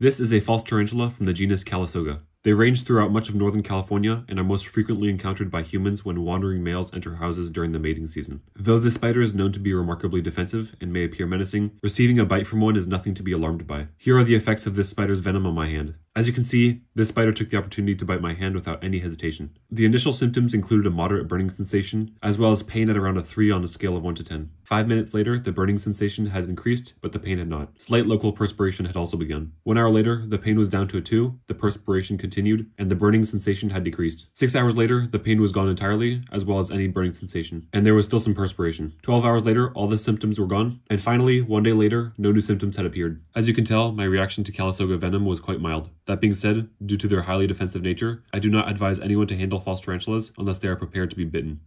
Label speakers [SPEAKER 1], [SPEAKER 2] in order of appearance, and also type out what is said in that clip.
[SPEAKER 1] This is a false tarantula from the genus Calisoga. They range throughout much of Northern California and are most frequently encountered by humans when wandering males enter houses during the mating season. Though this spider is known to be remarkably defensive and may appear menacing, receiving a bite from one is nothing to be alarmed by. Here are the effects of this spider's venom on my hand. As you can see, this spider took the opportunity to bite my hand without any hesitation. The initial symptoms included a moderate burning sensation, as well as pain at around a 3 on a scale of 1 to 10. Five minutes later, the burning sensation had increased, but the pain had not. Slight local perspiration had also begun. One hour later, the pain was down to a 2, the perspiration continued, and the burning sensation had decreased. Six hours later, the pain was gone entirely, as well as any burning sensation, and there was still some perspiration. Twelve hours later, all the symptoms were gone, and finally, one day later, no new symptoms had appeared. As you can tell, my reaction to Calisoga venom was quite mild. That being said, due to their highly defensive nature, I do not advise anyone to handle false tarantulas unless they are prepared to be bitten.